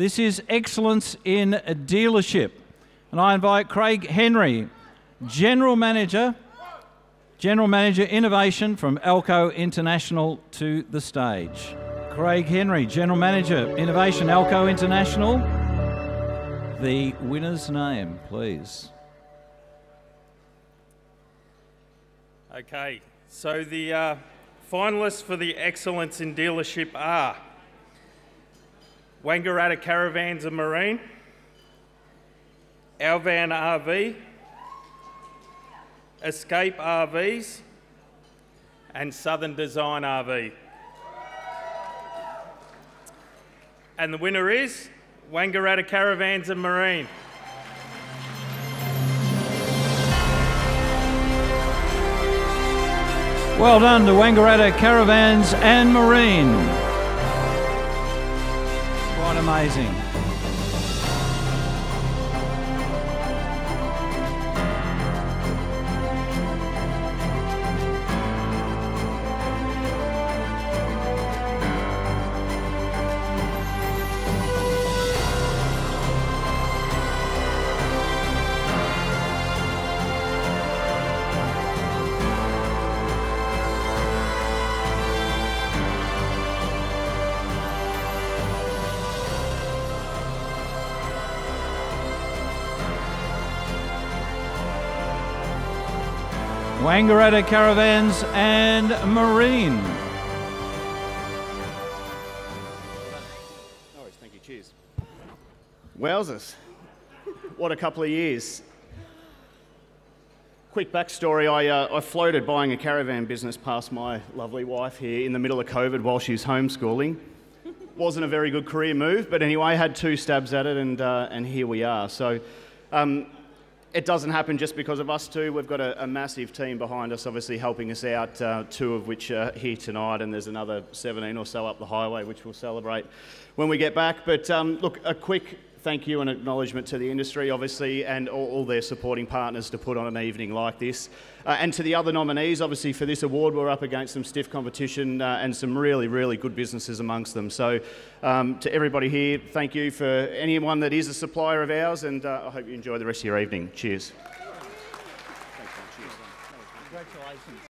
This is Excellence in Dealership. And I invite Craig Henry, General Manager, General Manager Innovation from AL-KO International to the stage. Craig Henry, General Manager Innovation AL-KO International. The winner's name, please. Okay, so the uh, finalists for the Excellence in Dealership are Wangaratta Caravans and Marine, Alvan RV, Escape RVs, and Southern Design RV. And the winner is Wangaratta Caravans and Marine. Well done to Wangaratta Caravans and Marine. Quite Wangaratta Caravans and Marine. No worries, thank you. Cheers. Wowzers. What a couple of years. Quick backstory I, uh, I floated buying a caravan business past my lovely wife here in the middle of COVID while she was homeschooling. Wasn't a very good career move, but anyway, had two stabs at it, and, uh, and here we are. So, um, it doesn't happen just because of us two. We've got a, a massive team behind us, obviously helping us out, uh, two of which are here tonight, and there's another 17 or so up the highway, which we'll celebrate when we get back. But um, look, a quick thank you and acknowledgement to the industry, obviously, and all, all their supporting partners to put on an evening like this. Uh, and to the other nominees, obviously, for this award, we're up against some stiff competition uh, and some really, really good businesses amongst them. So, um, to everybody here, thank you for anyone that is a supplier of ours, and uh, I hope you enjoy the rest of your evening. Cheers. Congratulations.